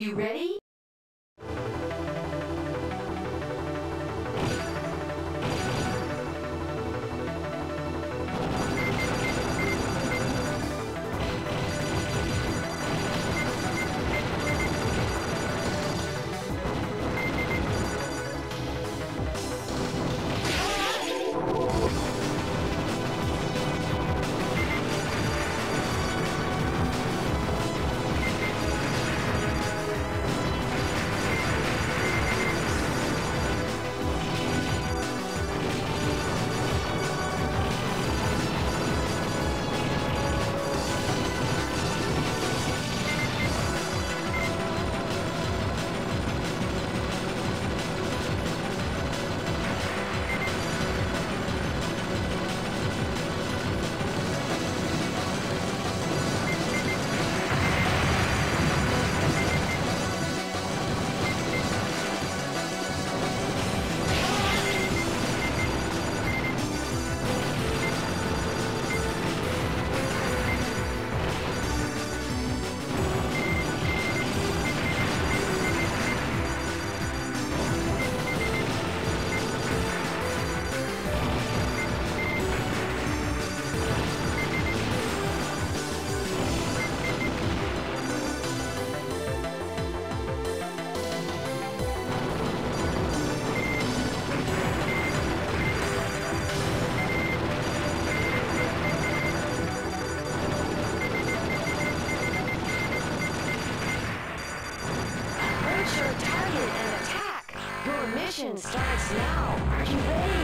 You ready? Mission starts now. Are you ready?